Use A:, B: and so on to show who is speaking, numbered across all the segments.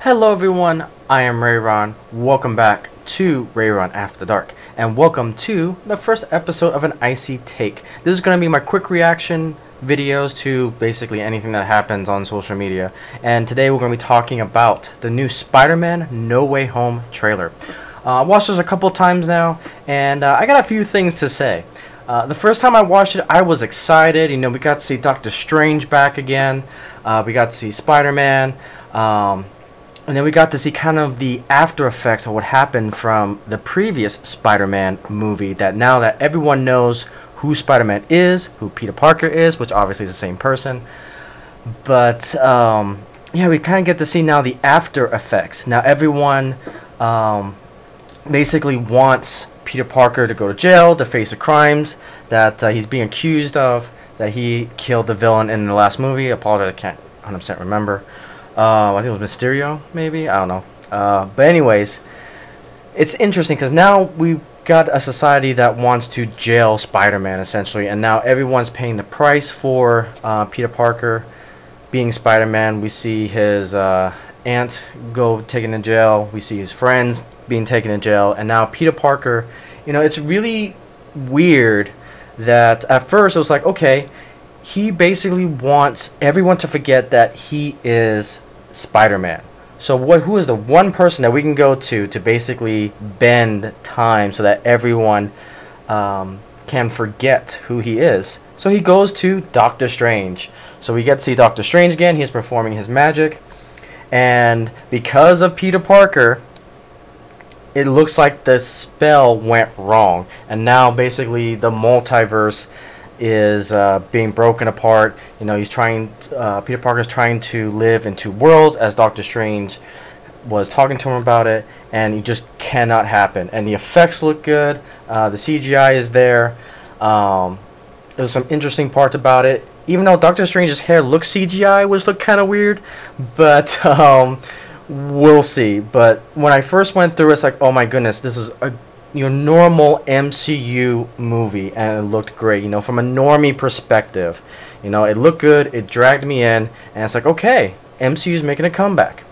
A: Hello everyone, I am Rayron. Welcome back to Rayron After Dark, and welcome to the first episode of an Icey Take. This is going to be my quick reaction videos to basically anything that happens on social media. And today we're going to be talking about the new Spider-Man No Way Home trailer. Uh, I watched this a couple times now, and uh, I got a few things to say. Uh, the first time I watched it, I was excited. You know, we got to see Doctor Strange back again. Uh, we got to see Spider-Man. Um, and then we got to see kind of the after effects of what happened from the previous Spider-Man movie. That now that everyone knows who Spider-Man is, who Peter Parker is, which obviously is the same person. But um, yeah, we kind of get to see now the after effects. Now everyone um, basically wants Peter Parker to go to jail to face the crimes that uh, he's being accused of. That he killed the villain in the last movie. Apologize, I can't 100% remember. Uh, I think it was Mysterio, maybe. I don't know. Uh, but anyways, it's interesting because now we've got a society that wants to jail Spider-Man essentially, and now everyone's paying the price for uh, Peter Parker being Spider-Man. We see his uh, aunt go taken to jail. We see his friends being taken to jail, and now Peter Parker. You know, it's really weird that at first it was like, okay, he basically wants everyone to forget that he is Spider-Man. So what who is the one person that we can go to to basically bend time so that everyone um, can forget who he is? So he goes to Doctor Strange. So we get to see Doctor Strange again. He's performing his magic. And because of Peter Parker, it looks like the spell went wrong. And now basically the multiverse is uh, being broken apart. You know, he's trying. Uh, Peter Parker's trying to live in two worlds, as Doctor Strange was talking to him about it, and it just cannot happen. And the effects look good. Uh, the CGI is there. Um, there's some interesting parts about it. Even though Doctor Strange's hair looks CGI, which looked kind of weird, but um, we'll see. But when I first went through, it's like, oh my goodness, this is a your normal MCU movie and it looked great, you know, from a normie perspective. You know, it looked good, it dragged me in, and it's like, okay, MCU's making a comeback.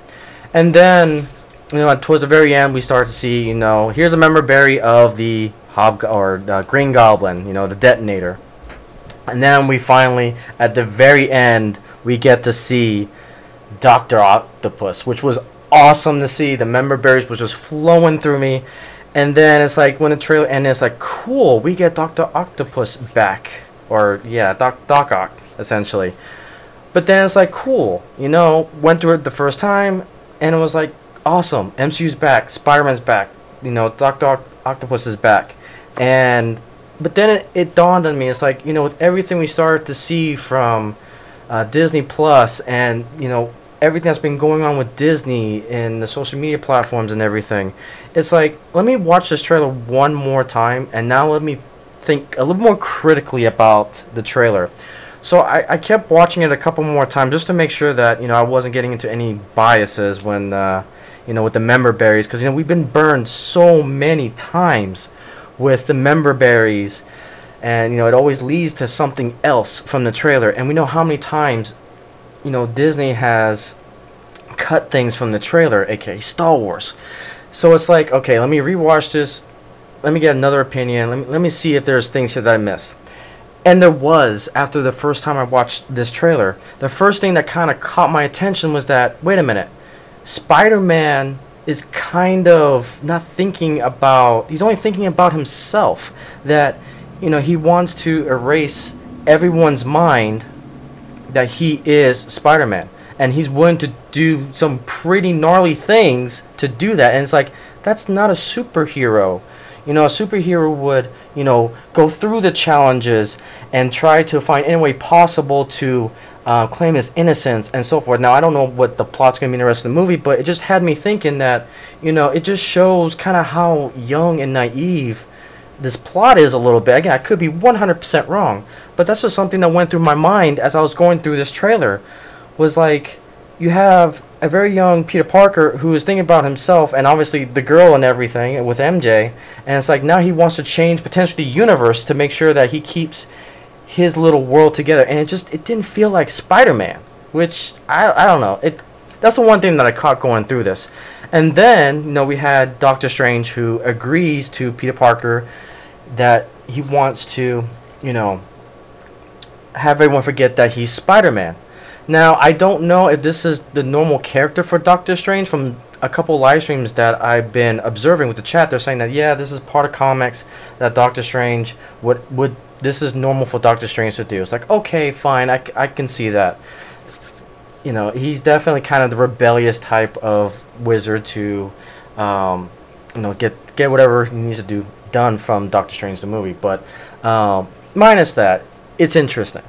A: And then, you know, towards the very end, we start to see, you know, here's a memorabilia of the Hob or uh, Green Goblin, you know, the detonator. And then we finally, at the very end, we get to see Doctor Octopus, which was awesome to see. The memorabilia was just flowing through me. And then it's like when the trailer and it's like cool, we get Doctor Octopus back, or yeah, Doc Doc Ock essentially. But then it's like cool, you know, went through it the first time, and it was like awesome. MCU's back, Spider-Man's back, you know, Doctor Octopus is back, and but then it, it dawned on me, it's like you know, with everything we started to see from uh, Disney Plus, and you know, everything that's been going on with Disney and the social media platforms and everything, it's like let me watch this trailer one more time and now let me think a little more critically about the trailer. So I, I kept watching it a couple more times just to make sure that you know I wasn't getting into any biases when uh, you know with the member berries because you know we've been burned so many times with the member berries and you know it always leads to something else from the trailer and we know how many times you know, Disney has cut things from the trailer, aka Star Wars. So it's like, okay, let me rewatch this. Let me get another opinion. Let me, let me see if there's things here that I missed. And there was, after the first time I watched this trailer, the first thing that kind of caught my attention was that, wait a minute, Spider Man is kind of not thinking about, he's only thinking about himself. That, you know, he wants to erase everyone's mind that he is Spider-Man. And he's willing to do some pretty gnarly things to do that. And it's like that's not a superhero. You know a superhero would you know go through the challenges and try to find any way possible to uh, claim his innocence and so forth. Now i don't know what the plot's going to be in the rest of the movie but it just had me thinking that you know it just shows kind of how young and naive this plot is a little bit. Again, I could be 100% wrong, but that's just something that went through my mind as I was going through this trailer. Was like, you have a very young Peter Parker who is thinking about himself and obviously the girl and everything with MJ, and it's like now he wants to change potentially the universe to make sure that he keeps his little world together, and it just it didn't feel like Spider-Man, which I I don't know it that's the one thing that I caught going through this. And then, you know, we had Doctor Strange who agrees to Peter Parker that he wants to, you know, have everyone forget that he's Spider-Man. Now, I don't know if this is the normal character for Doctor Strange from a couple live streams that I've been observing with the chat. They're saying that yeah, this is part of comics that Doctor Strange would would this is normal for Doctor Strange to do. It's like okay, fine, I, I can see that. You know, he's definitely kind of the rebellious type of wizard to, um, you know, get get whatever he needs to do done from Doctor Strange the movie. But um, minus that, it's interesting.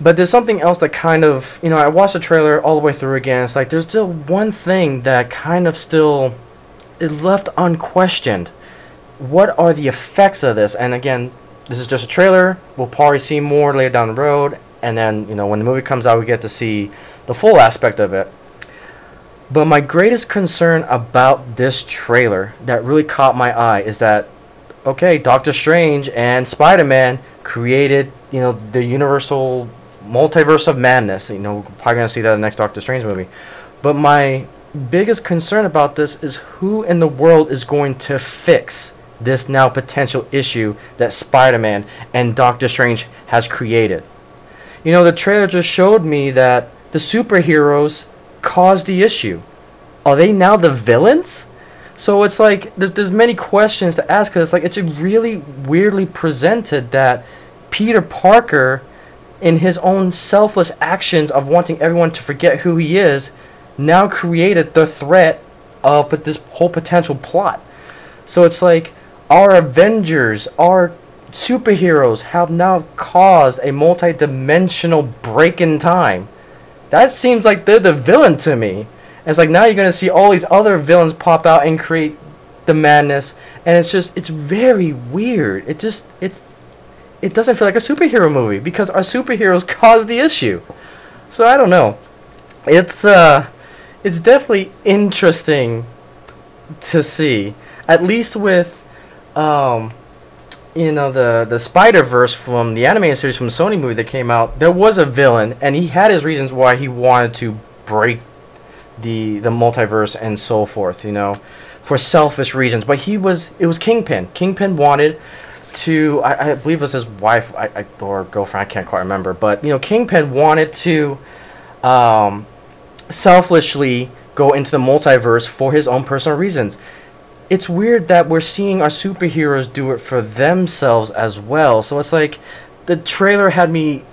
A: But there's something else that kind of, you know, I watched the trailer all the way through again. It's like there's still one thing that kind of still is left unquestioned. What are the effects of this? And again, this is just a trailer. We'll probably see more later down the road. And then, you know, when the movie comes out, we get to see the full aspect of it. But my greatest concern about this trailer that really caught my eye is that, okay, Doctor Strange and Spider Man created, you know, the universal multiverse of madness. You know, we're probably gonna see that in the next Doctor Strange movie. But my biggest concern about this is who in the world is going to fix this now potential issue that Spider-Man and Doctor Strange has created. You know, the trailer just showed me that the superheroes caused the issue. Are they now the villains? So it's like there's, there's many questions to ask because it's like it's really weirdly presented that Peter Parker in his own selfless actions of wanting everyone to forget who he is, now created the threat of this whole potential plot. So it's like our Avengers, our superheroes have now caused a multi-dimensional break in time. That seems like they're the villain to me. It's like now you're gonna see all these other villains pop out and create the madness, and it's just it's very weird. It just it it doesn't feel like a superhero movie because our superheroes caused the issue. So I don't know. It's uh it's definitely interesting to see. At least with um you know the the Spider Verse from the animated series from the Sony movie that came out, there was a villain, and he had his reasons why he wanted to break the the multiverse and so forth. You know, for selfish reasons. But he was it was Kingpin. Kingpin wanted to I, I believe it was his wife I, I, or girlfriend I can't quite remember but you know Kingpin wanted to um, selfishly go into the multiverse for his own personal reasons it's weird that we're seeing our superheroes do it for themselves as well. So it's like the trailer had me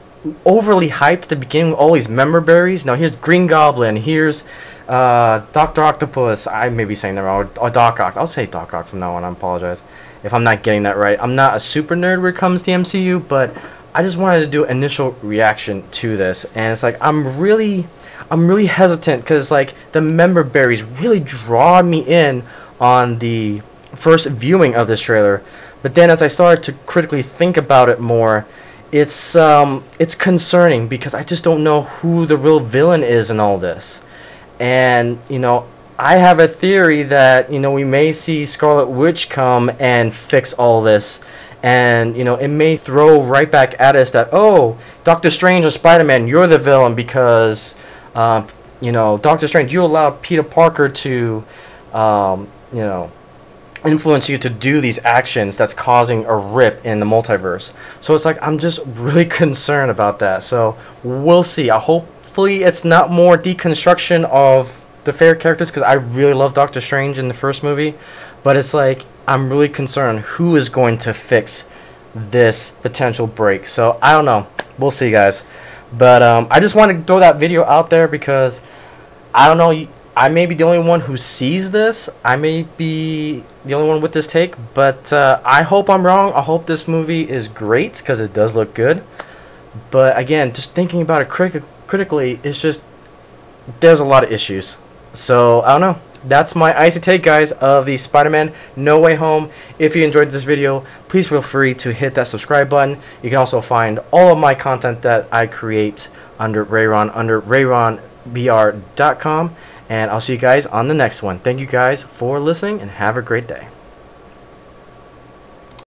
A: overly hyped at the beginning with all these member berries. Now here's Green Goblin here's uh, Doctor Octopus. I may be saying that wrong or Doc Ock. I'll say Doc Ock from now on I apologize if I'm not getting that right. I'm not a super nerd when it comes to MCU, but I just wanted to do initial reaction to this, and it's like I'm really, I'm really hesitant because like the member berries really draw me in on the first viewing of this trailer, but then as I started to critically think about it more, it's um it's concerning because I just don't know who the real villain is in all this, and you know I have a theory that you know we may see Scarlet Witch come and fix all this, and you know it may throw right back at us that oh Doctor Strange or Spider Man you're the villain because uh, you know Doctor Strange you allowed Peter Parker to um, you know influence you to do these actions that's causing a rip in the multiverse. So it's like I'm just really concerned about that. So we'll see. I hopefully it's not more deconstruction of the favorite characters because I really love Doctor Strange in the first movie, but it's like I'm really concerned who is going to fix this potential break. So I don't know. We'll see, guys. But um, I just want to throw that video out there because I don't know. I may be the only one who sees this. I may be the only one with this take, but uh, I hope I'm wrong. I hope this movie is great because it does look good. But again, just thinking about it crit critically, it's just there's a lot of issues. So, I don't know. That's my icy take, guys, of the Spider-Man No Way Home. If you enjoyed this video, please feel free to hit that subscribe button. You can also find all of my content that I create under Rayron, under rayronvr.com. And I'll see you guys on the next one. Thank you guys for listening, and have a great day.